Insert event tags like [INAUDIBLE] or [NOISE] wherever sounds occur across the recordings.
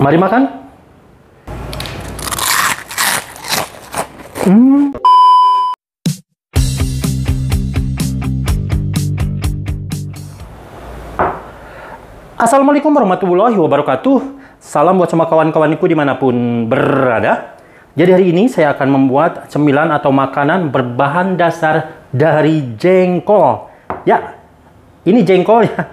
Mari makan. Hmm. Assalamualaikum warahmatullahi wabarakatuh. Salam buat semua kawan-kawanku di mana pun berada. Jadi hari ini saya akan membuat cemilan atau makanan berbahan dasar dari jengkol. Ya, ini jengkol ya.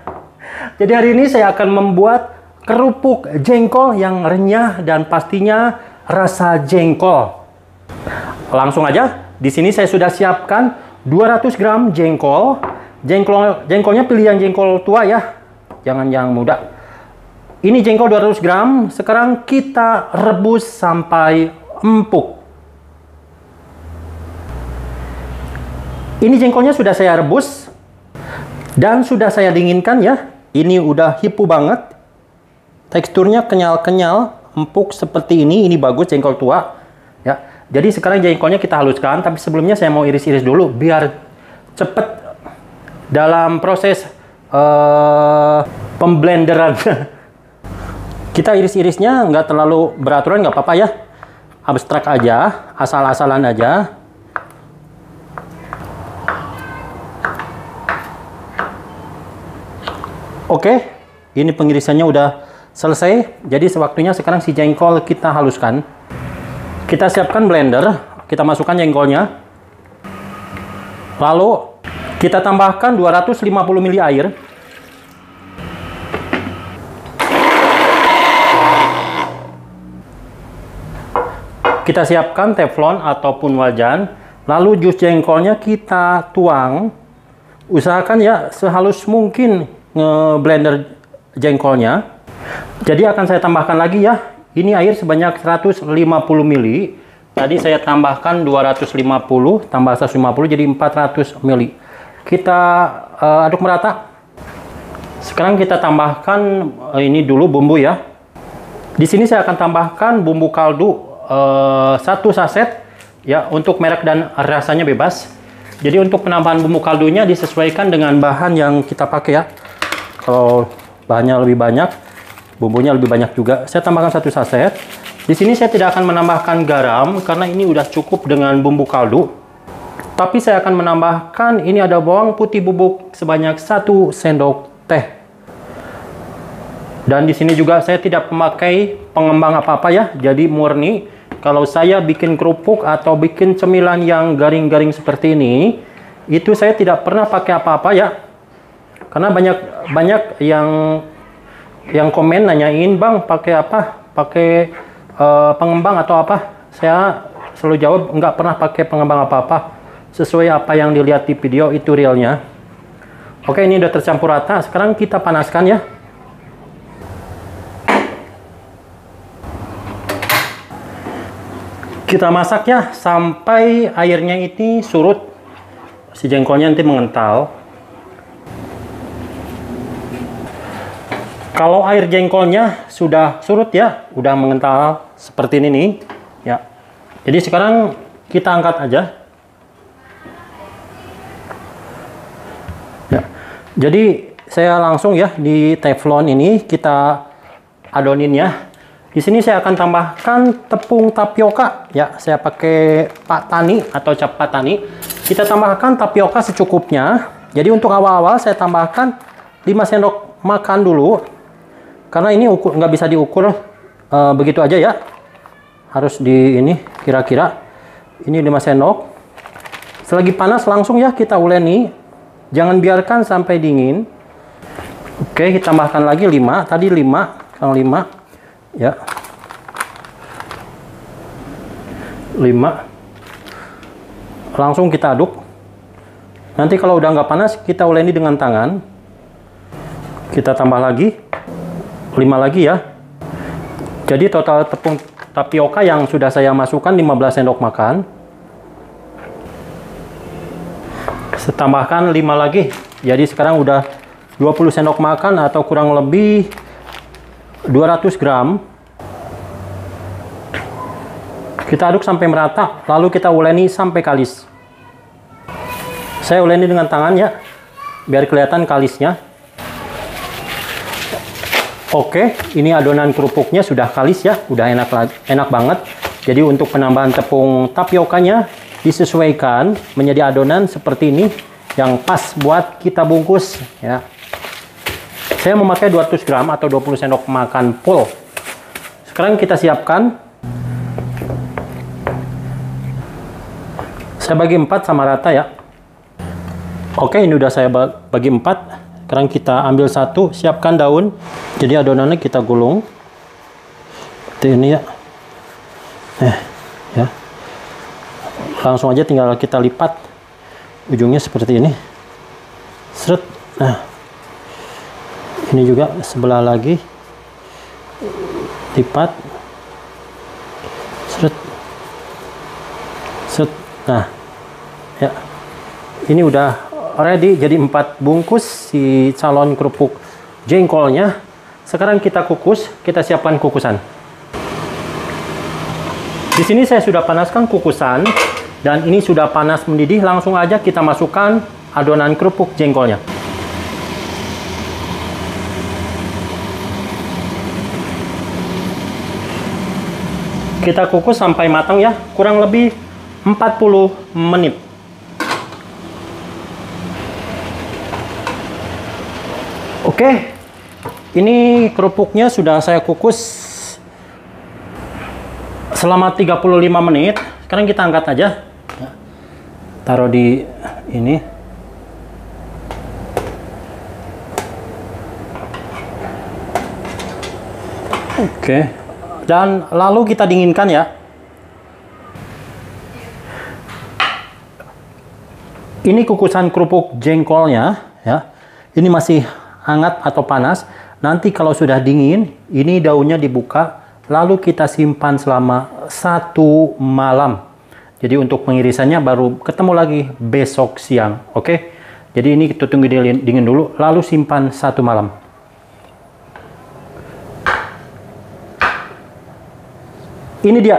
Jadi hari ini saya akan membuat kerupuk jengkol yang renyah dan pastinya rasa jengkol. Langsung aja, di sini saya sudah siapkan 200 gram jengkol. Jengkol jengkolnya pilih yang jengkol tua ya, jangan yang muda. Ini jengkol 200 gram, sekarang kita rebus sampai empuk. Ini jengkolnya sudah saya rebus dan sudah saya dinginkan ya. Ini udah hipu banget. Teksturnya kenyal-kenyal, empuk seperti ini. Ini bagus jengkol tua. Ya. Jadi sekarang jengkolnya kita haluskan, tapi sebelumnya saya mau iris-iris dulu biar cepet dalam proses uh, pemblenderan. [LAUGHS] kita iris-irisnya nggak terlalu beraturan nggak apa-apa ya abstrak aja asal-asalan aja Oke, ini pengirisannya udah selesai. Jadi sewaktunya sekarang si jengkol kita haluskan. Kita siapkan blender, kita masukkan jengkolnya. Lalu kita tambahkan 250 ml air. Kita siapkan teflon ataupun wajan. Lalu jus jengkolnya kita tuang. Usahakan ya sehalus mungkin ngeblender jengkolnya. Jadi akan saya tambahkan lagi ya. Ini air sebanyak 150 ml. Tadi saya tambahkan 250 tambah 150 jadi 400 ml. Kita uh, aduk merata. Sekarang kita tambahkan uh, ini dulu bumbu ya. Di sini saya akan tambahkan bumbu kaldu uh, saset ya untuk merek dan rasanya bebas. Jadi untuk penambahan bumbu kaldunya disesuaikan dengan bahan yang kita pakai ya. Kalau bahannya lebih banyak, bumbunya lebih banyak juga. Saya tambahkan satu saset. Di sini saya tidak akan menambahkan garam karena ini udah cukup dengan bumbu kaldu. Tapi saya akan menambahkan ini ada bawang putih bubuk sebanyak satu sendok teh. Dan di sini juga saya tidak memakai pengembang apa-apa ya, jadi murni. Kalau saya bikin kerupuk atau bikin cemilan yang garing-garing seperti ini, itu saya tidak pernah pakai apa-apa ya. Karena banyak banyak yang yang komen nanyain, "Bang, pakai apa? Pakai uh, pengembang atau apa?" Saya selalu jawab, "Nggak pernah pakai pengembang apa-apa." Sesuai apa yang dilihat di video itu realnya. Oke, ini udah tercampur rata. Sekarang kita panaskan ya. Kita masak ya sampai airnya ini surut. Si jengkolnya nanti mengental. Kalau air jengkolnya sudah surut ya, udah mengental seperti ini nih, ya. Jadi sekarang kita angkat aja. Ya. Jadi saya langsung ya di teflon ini kita adonin ya. Di sini saya akan tambahkan tepung tapioka ya. Saya pakai Pak Tani atau cap Pak Tani. Kita tambahkan tapioka secukupnya. Jadi untuk awal-awal saya tambahkan 5 sendok makan dulu karena ini ukur nggak bisa diukur uh, begitu aja ya. Harus di ini kira-kira. Ini 5 sendok. Selagi panas langsung ya kita uleni. Jangan biarkan sampai dingin. Oke kita tambahkan lagi 5 tadi 5 kalau 5 ya. 5 langsung kita aduk. Nanti kalau udah nggak panas kita uleni dengan tangan. Kita tambah lagi 5 lagi ya. Jadi total tepung tapioka yang sudah saya masukkan 15 sendok makan. Tambahkan 5 lagi. Jadi sekarang udah 20 sendok makan atau kurang lebih 200 gram. Kita aduk sampai merata, lalu kita uleni sampai kalis. Saya uleni dengan tangan ya, biar kelihatan kalisnya. Oke, ini adonan kerupuknya sudah kalis ya, udah enak enak banget. Jadi untuk penambahan tepung tapiokanya disesuaikan menjadi adonan seperti ini yang pas buat kita bungkus ya. Saya memakai 200 gram atau 20 sendok makan full. Sekarang kita siapkan. Saya bagi empat sama rata ya. Oke, ini udah saya bagi empat. Sekarang kita ambil satu, siapkan daun. Jadi adonannya kita gulung. Seperti ini ya. Eh, ya. Langsung aja tinggal kita lipat. Ujungnya seperti ini. Seret. Nah. Ini juga sebelah lagi. Lipat. Seret. Seret. Nah. Ya. Ini udah ready jadi empat bungkus si calon kerupuk jengkolnya. Sekarang kita kukus kita siapkan kukusan. Di sini saya sudah panaskan kukusan dan ini sudah panas mendidih langsung aja kita masukkan adonan kerupuk jengkolnya. Kita kukus sampai matang ya kurang lebih 40 menit Oke, ini kerupuknya sudah saya kukus selama 35 menit. Sekarang kita angkat aja. Taruh di ini. Oke. Dan lalu kita dinginkan ya. Ini kukusan kerupuk jengkolnya ya. Ini masih hangat atau panas. Nanti kalau sudah dingin, ini daunnya dibuka, lalu kita simpan selama satu malam. Jadi untuk pengirisannya baru ketemu lagi besok siang, oke? Jadi ini kita tunggu dingin dulu, lalu simpan satu malam. Ini dia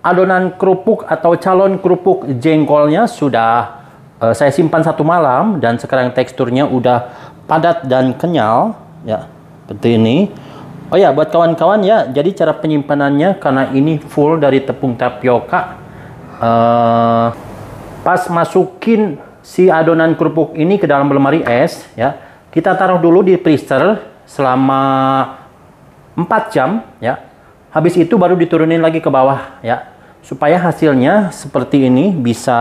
adonan kerupuk atau calon kerupuk jengkolnya sudah uh, saya simpan satu malam dan sekarang teksturnya udah padat dan kenyal ya seperti ini. Oh ya buat kawan-kawan ya jadi cara penyimpanannya karena ini full dari tepung tapioka. Uh, pas masukin si adonan kerupuk ini ke dalam lemari es ya kita taruh dulu di freezer selama 4 jam ya. Habis itu baru diturunin lagi ke bawah ya. Supaya hasilnya seperti ini bisa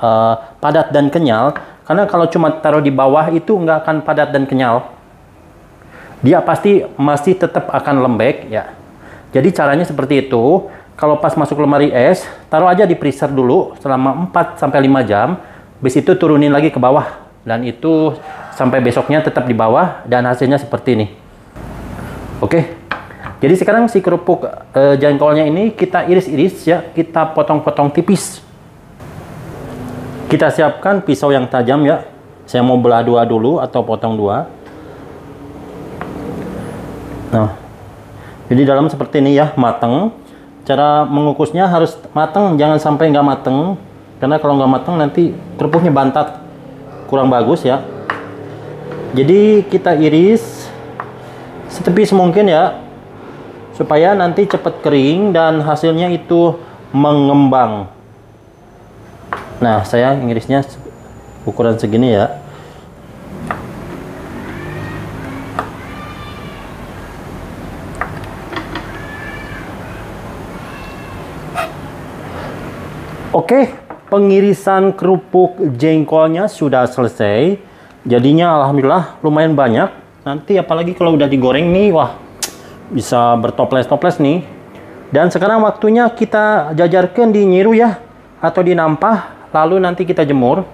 uh, padat dan kenyal karena kalau cuma taruh di bawah itu nggak akan padat dan kenyal. Dia pasti masih tetap akan lembek ya. Jadi caranya seperti itu. Kalau pas masuk lemari es, taruh aja di freezer dulu selama 4 sampai 5 jam. Habis itu turunin lagi ke bawah dan itu sampai besoknya tetap di bawah dan hasilnya seperti ini. Oke. Jadi sekarang si kerupuk e, jengkolnya ini kita iris-iris ya, kita potong-potong tipis. Kita siapkan pisau yang tajam ya. Saya mau belah dua dulu atau potong dua. Nah, jadi dalam seperti ini ya, mateng. Cara mengukusnya harus mateng, jangan sampai nggak mateng. Karena kalau nggak mateng nanti kerupuknya bantat, kurang bagus ya. Jadi kita iris setipis mungkin ya, supaya nanti cepat kering dan hasilnya itu mengembang. Nah, saya ngirisnya ukuran segini ya. Oke, pengirisan kerupuk jengkolnya sudah selesai. Jadinya alhamdulillah lumayan banyak. Nanti apalagi kalau udah digoreng nih, wah bisa bertoples-toples nih. Dan sekarang waktunya kita jajarkan di nyiru ya atau di nampah lalu nanti kita jemur.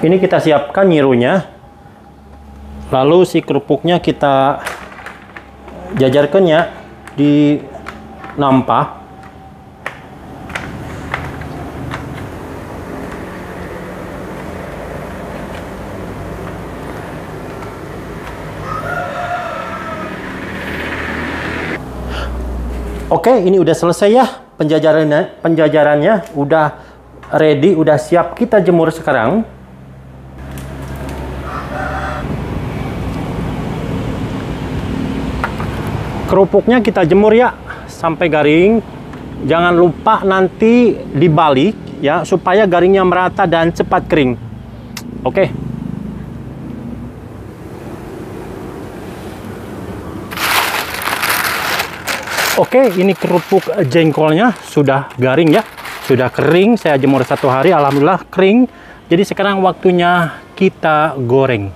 Ini kita siapkan nyirunya. Lalu si kerupuknya kita jajarkan ya di nampah Oke, ini udah selesai ya penjajarannya penjajarannya udah ready, udah siap kita jemur sekarang. Kerupuknya kita jemur ya sampai garing. Jangan lupa nanti dibalik ya supaya garingnya merata dan cepat kering. Oke. Okay. Oke, ini kerupuk jengkolnya sudah garing ya. Sudah kering, saya jemur satu hari, Alhamdulillah kering. Jadi sekarang waktunya kita goreng.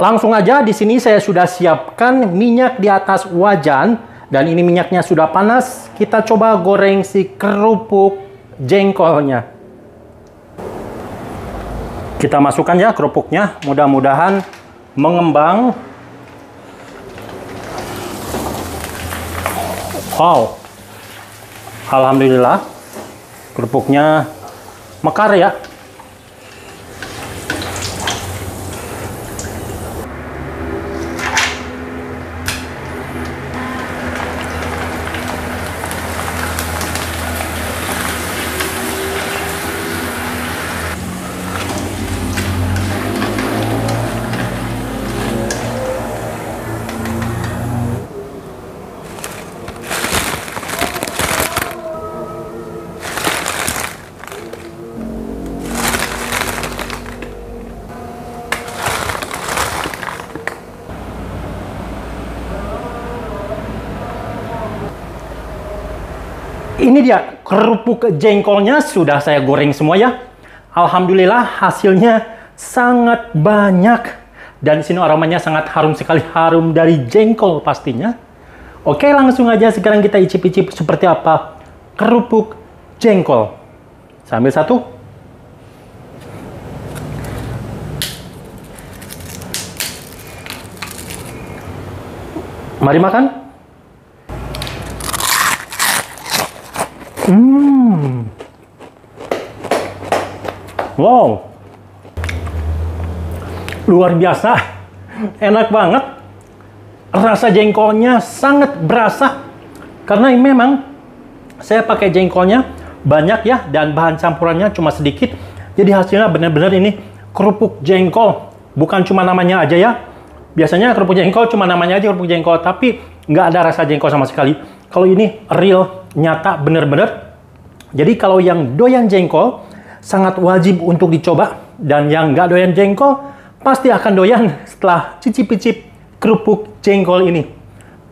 Langsung aja di sini saya sudah siapkan minyak di atas wajan dan ini minyaknya sudah panas. Kita coba goreng si kerupuk jengkolnya. Kita masukkan ya kerupuknya, mudah-mudahan mengembang. Wow. Alhamdulillah kerupuknya mekar ya. Ini dia kerupuk jengkolnya sudah saya goreng semua ya. Alhamdulillah hasilnya sangat banyak dan sini aromanya sangat harum sekali harum dari jengkol pastinya. Oke langsung aja sekarang kita icip-icip seperti apa kerupuk jengkol. Sambil satu. Mari makan. Hmm. Wow. Luar biasa. Enak banget. Rasa jengkolnya sangat berasa. Karena memang saya pakai jengkolnya banyak ya dan bahan campurannya cuma sedikit. Jadi hasilnya benar-benar ini kerupuk jengkol. Bukan cuma namanya aja ya. Biasanya kerupuk jengkol cuma namanya aja kerupuk jengkol, tapi nggak ada rasa jengkol sama sekali. Kalau ini real nyata bener-bener. Jadi kalau yang doyan jengkol, sangat wajib untuk dicoba. Dan yang nggak doyan jengkol, pasti akan doyan [LAUGHS] setelah cicip-cicip kerupuk jengkol ini.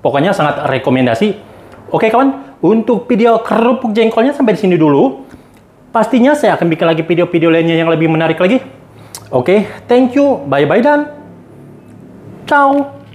Pokoknya sangat rekomendasi. Oke kawan, untuk video kerupuk jengkolnya sampai di sini dulu. Pastinya saya akan bikin lagi video-video lainnya yang lebih menarik lagi. Oke, thank you, bye-bye dan ciao.